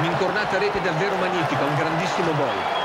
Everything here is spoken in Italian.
Un'incornata rete davvero magnifica, un grandissimo gol.